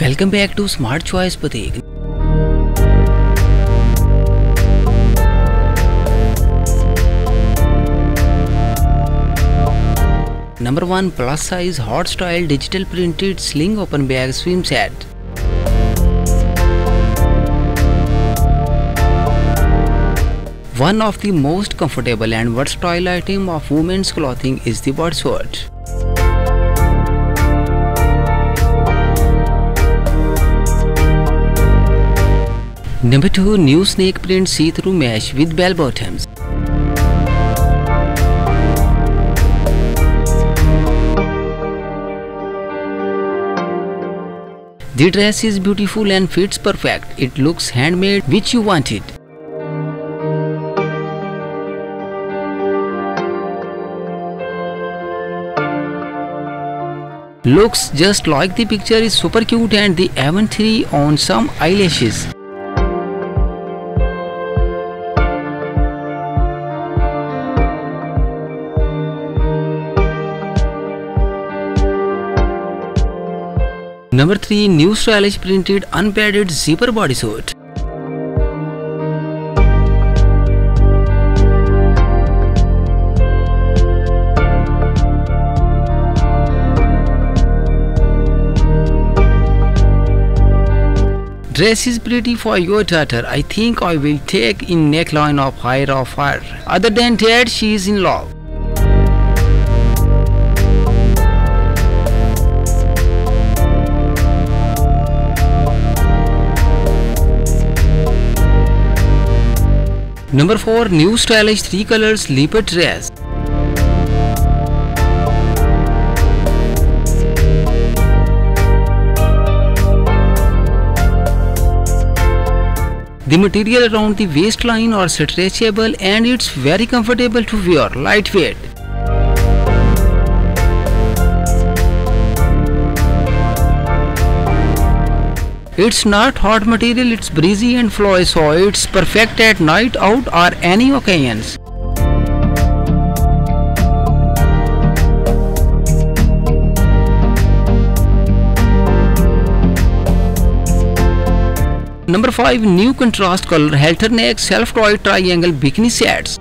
Welcome back to Smart Choice Boutique. Number 1 Plus size hot style digital printed sling open back swim set. One of the most comfortable and versatile item of women's clothing is the bodysuit. Number 2 New snake print see-through mesh with bell bottoms. The dress is beautiful and fits perfect. It looks handmade which you want it. Looks just like the picture is super cute and the even 3 on some eyelashes. Number 3 New stylish printed unpadded zipper bodysuit. Dress is pretty for your daughter. I think I will take in neckline of higher of her. Other than that, she is in love. Number 4 New stylish 3 colors leopard dress. The material around the waistline are stretchable and it's very comfortable to wear, lightweight. It's not hot material, it's breezy and flowy so it's perfect at night out or any occasions. Number 5 New contrast color halter neck self-tie triangle bikini sets.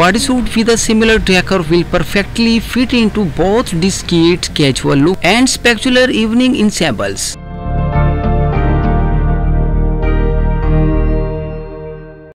Bodysuit with a similar decor will perfectly fit into both discreet casual look and spectacular evening ensembles.